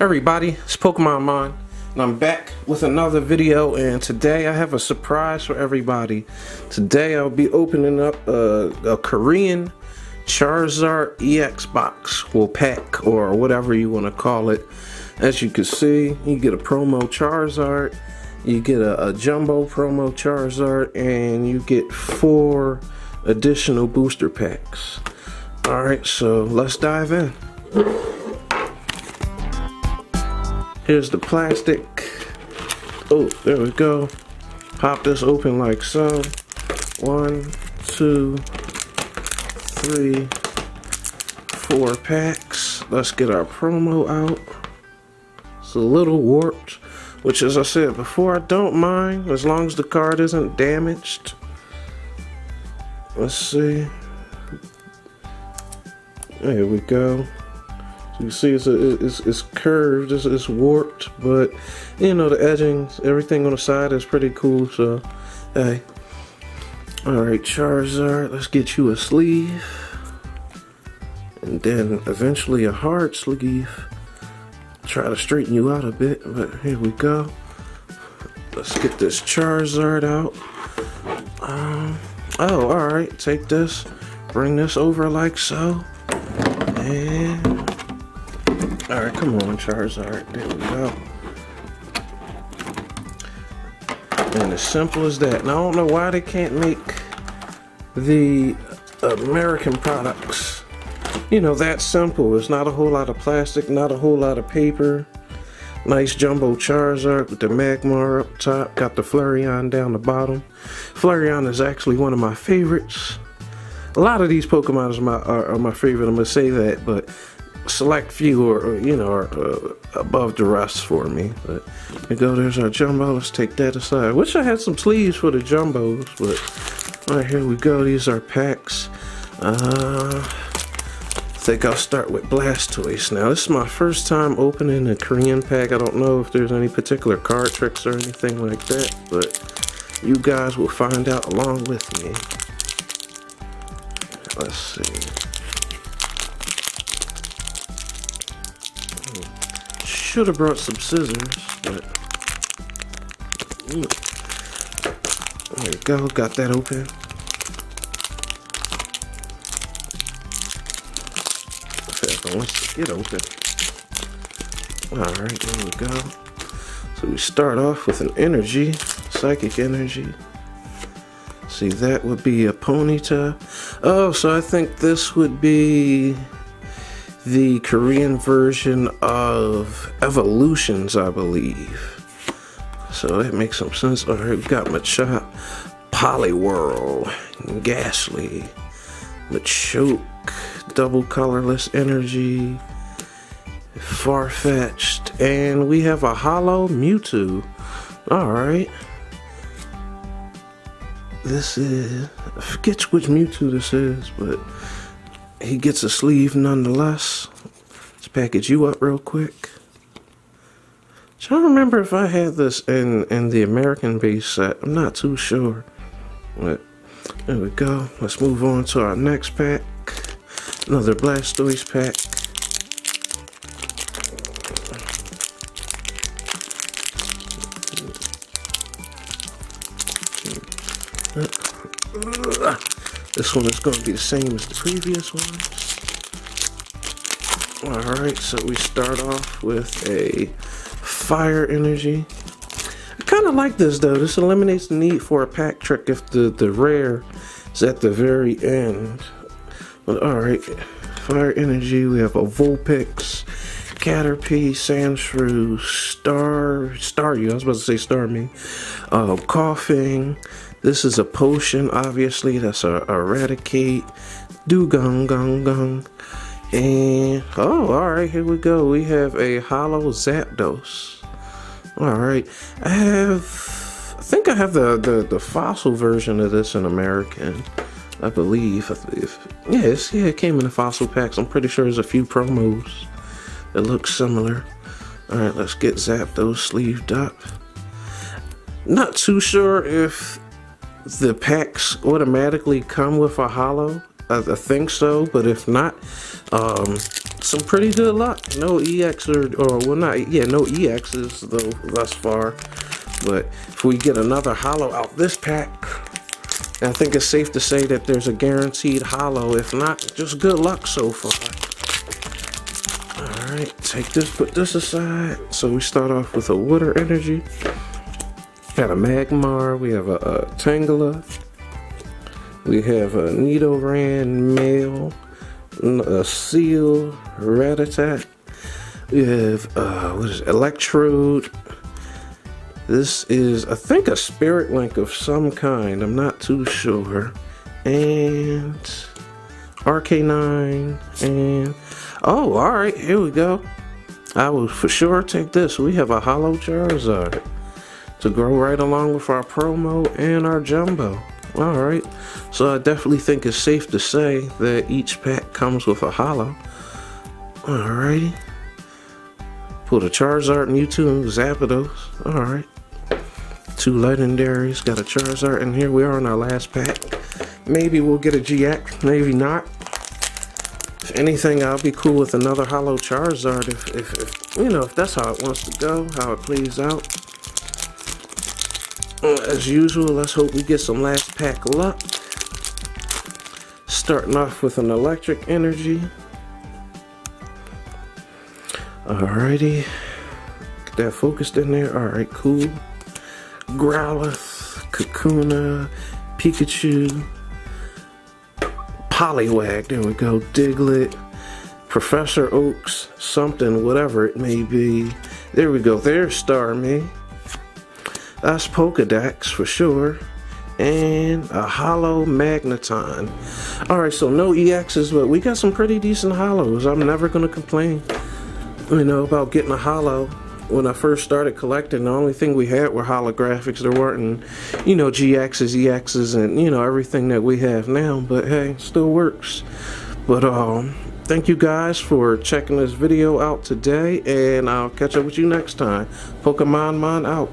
everybody it's Pokemon Mon and I'm back with another video and today I have a surprise for everybody. Today I'll be opening up a, a Korean Charizard EX box well pack or whatever you want to call it. As you can see you get a promo Charizard you get a, a jumbo promo Charizard and you get four additional booster packs. Alright so let's dive in Here's the plastic. Oh, there we go. Pop this open like so. One, two, three, four packs. Let's get our promo out. It's a little warped, which as I said before, I don't mind as long as the card isn't damaged. Let's see. There we go. You see, it's, a, it's, it's curved, it's, it's warped, but you know the edgings, everything on the side is pretty cool. So, hey, all right, Charizard, let's get you a sleeve, and then eventually a hard sleeve. Try to straighten you out a bit, but here we go. Let's get this Charizard out. Um, oh, all right, take this, bring this over like so, and Alright, come on, Charizard. There we go. And as simple as that. Now, I don't know why they can't make the American products, you know, that simple. It's not a whole lot of plastic, not a whole lot of paper. Nice jumbo Charizard with the Magmar up top. Got the Flareon down the bottom. Flareon is actually one of my favorites. A lot of these Pokemon my, are, are my favorite, I'm going to say that, but select few are, you know, are uh, above the rest for me. But we go, there's our jumbo. Let's take that aside. Wish I had some sleeves for the jumbos, but all right, here we go. These are packs. Uh, I think I'll start with Blastoise. Now, this is my first time opening a Korean pack. I don't know if there's any particular card tricks or anything like that, but you guys will find out along with me. Let's see. Should have brought some scissors, but mm. there we go. Got that open. Wants to get open. All right, there we go. So we start off with an energy, psychic energy. See, that would be a Ponyta. Oh, so I think this would be the Korean version of Evolutions, I believe. So that makes some sense. All right, we got Machop, Poliwhirl, Gastly, Machoke, Double Colorless Energy, Farfetch'd, and we have a Holo Mewtwo. All right. This is, I forget which Mewtwo this is, but he gets a sleeve nonetheless. Let's package you up real quick. So I remember if I had this in, in the American base set. I'm not too sure. But there we go. Let's move on to our next pack. Another Blastoise pack. This one is going to be the same as the previous ones. Alright, so we start off with a fire energy. I kind of like this though. This eliminates the need for a pack trick if the, the rare is at the very end. But alright, fire energy. We have a Vulpix, Caterpie, Sandshrew, Star, Staryu. I was about to say Starmie. Uh, Koffing, this is a potion, obviously. That's a, eradicate. Do gong gong gong. And oh, all right, here we go. We have a holo Zapdos. All right, I have. I think I have the the, the fossil version of this in American. I believe. Yes, yeah, it came in the fossil packs. I'm pretty sure there's a few promos that look similar. All right, let's get Zapdos sleeved up. Not too sure if the packs automatically come with a holo. I, I think so, but if not, um, some pretty good luck. No EX or, or well not, yeah, no EXs though thus far. But if we get another holo out this pack, I think it's safe to say that there's a guaranteed holo. If not, just good luck so far. Alright, take this, put this aside. So we start off with a water energy. Got a Magmar, we have a, a Tangela, we have a Nidoran male, a Seel, Rattata. We have, uh, what is it, Electrode. This is, I think, a Spirit Link of some kind. I'm not too sure. And Arcanine and oh all right here we go I will for sure take this we have a holo Charizard to grow right along with our promo and our jumbo Alright, so I definitely think it's safe to say that each pack comes with a holo. Alrighty. Pull the Charizard, Mewtwo, and Zapdos. Alright. Two legendaries. Got a Charizard, and here we are in our last pack. Maybe we'll get a GX, maybe not. If anything, I'll be cool with another holo Charizard if, if, if you know, if that's how it wants to go, how it plays out. Uh, as usual, let's hope we get some last pack luck. Starting off with an electric energy. Alrighty. Get that focused in there. Alright, cool. Growlithe, Kakuna, Pikachu, Poliwag, there we go, Diglett, Professor Oaks, something, whatever it may be. There we go, there's Starmie. That's Pokedex for sure. And a holo Magneton. Alright, so no EXs, but we got some pretty decent holos. I'm never going to complain, you know, about getting a holo. When I first started collecting, the only thing we had were holographics. There weren't, you know, GXs, EXs, and, you know, everything that we have now. But hey, still works. But, um, thank you guys for checking this video out today, and I'll catch up with you next time. Pokemon Mon out.